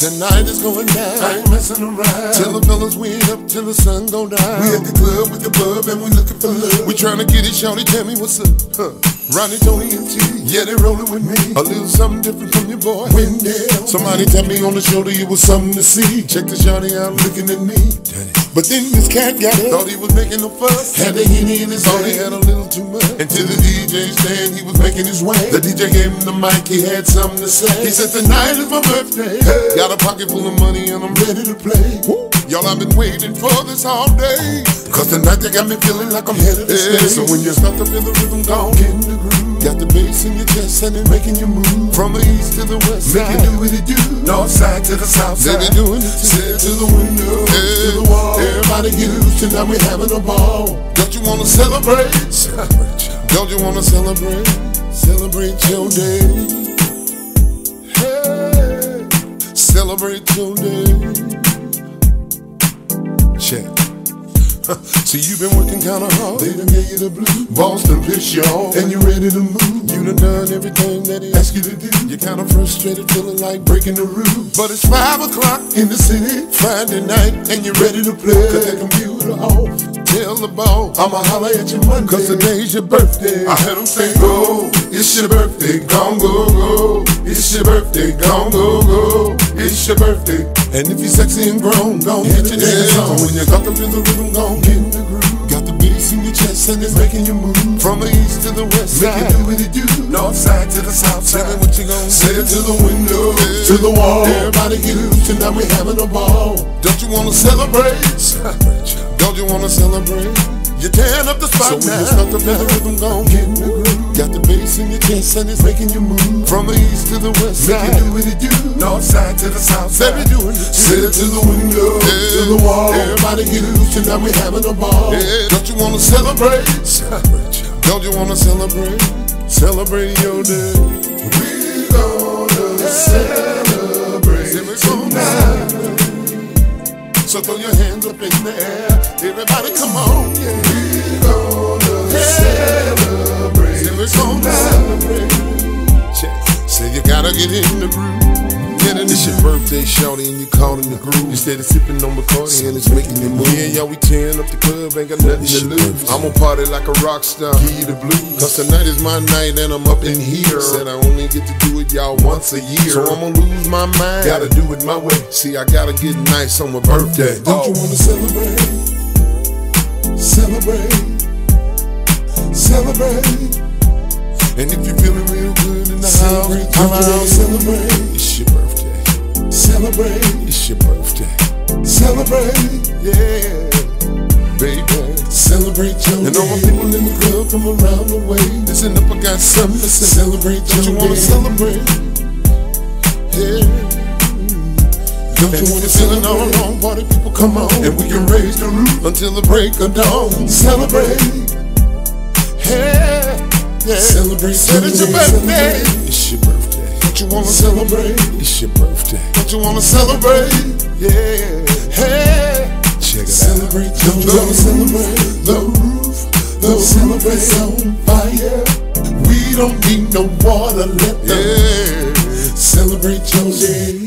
Tonight is going down. I ain't messing around. Tell the fellas we ain't up till the sun go down. We at the club with the bub and we looking for love. We trying to get it, shawty, tell me what's up. Huh. Ronnie, Tony, and T. Yeah, they rolling with me. A little something different from boy. Wendell. Somebody tell me on the shoulder it was something to see. Check the shawty out looking at me. But then this cat got up. Thought he was making a fuss. Had the henny in his Thought he had a little too much. Until the DJ stand, he was making his way. The DJ gave him the mic, he had something to say. He said, Tonight is my birthday. Hey. Got a pocket full of money and I'm ready to play. Y'all, I've been waiting for this all day. Cause tonight they got me feeling like I'm headed to stay. so when you start to feel the rhythm gone, get in the groove, got the bass in your chest and it making you move. from the east to the west Make side. it do what it do. North side to the south They side. be doing it Sit to the window, to the wall. Everybody get loose tonight. We having a ball. Don't you wanna celebrate? Don't you wanna celebrate? Celebrate your day. Hey, celebrate your day. Check. See, you've been working kinda hard. They done gave you the blue. Boston piss you off, and you ready to move. You done done everything that he Ask you to do. You're kinda frustrated, feeling like breaking the rules. But it's five o'clock In the city, Friday night, and you're ready to play. Cut that computer off. Tell the ball, I'ma holler at you Monday. cause today's your birthday. I heard them say, go, it's your birthday, gon' go, go. It's your birthday, gon' go, go. It's your birthday. And if you're sexy and grown, gon' Yeah, get your yeah. dance on. When you got to feel the rhythm, gon' Get in the groove, Got the bass in your chest and it's making you move. from the east to the west Make side. it do what it do. North side to the south side. Tell me what you gon' Say say. it to the window, to the wall. Everybody get loose tonight. We having a ball. Don't you wanna celebrate? Don't you wanna celebrate? You're tearing up the spot So when now. you start to feel the rhythm, gon' Get in the groove, Got the bass in your chest and it's making you move. from the east to the west Make it side. do what it do. North side to the south side. doing it. Sit it to the window, to the wall. Everybody get loose tonight. We having a ball. Yeah, don't you wanna celebrate? Don't you wanna celebrate? Celebrate your day. We gonna celebrate tonight. So throw your hands up in the air. Everybody come on, yeah. We gonna celebrate You get in the groove. Get in it's your birthday, shawty, and you caught in the groove. Instead of sipping on Bacardi and it's making you move. Yeah, y'all, we tearing up the club, ain't got nothing to lose. I'm gonna party like a rock star. Give you the blues. Cause tonight is my night and I'm up in here. Said I only get to do it, y'all, once a year. So I'm gonna lose my mind. Gotta do it my way. See, I gotta get nice on my birthday. Don't you wanna celebrate? Celebrate. Celebrate. Celebrate. house, Don't you wanna celebrate? It's your birthday. Celebrate. It's your birthday. Celebrate. Yeah, baby. Celebrate your And all my people in the club from around the way. Listen up, I got something to say. Celebrate Don't you wanna celebrate? Yeah. Don't you wanna feeling all celebrate? alone, party people, come on. And we can raise the roof. until the break of dawn. Celebrate. Yeah, yeah. Celebrate Said it's your birthday. celebrate. It's your birthday. Don't you wanna Celebrate. It's your birthday. Don't you wanna celebrate? Yeah. Hey. Check it Celebrate. Don't you wanna celebrate? The roof. The roof is on fire. We don't need no water. Let out. the Yeah. celebrate your day.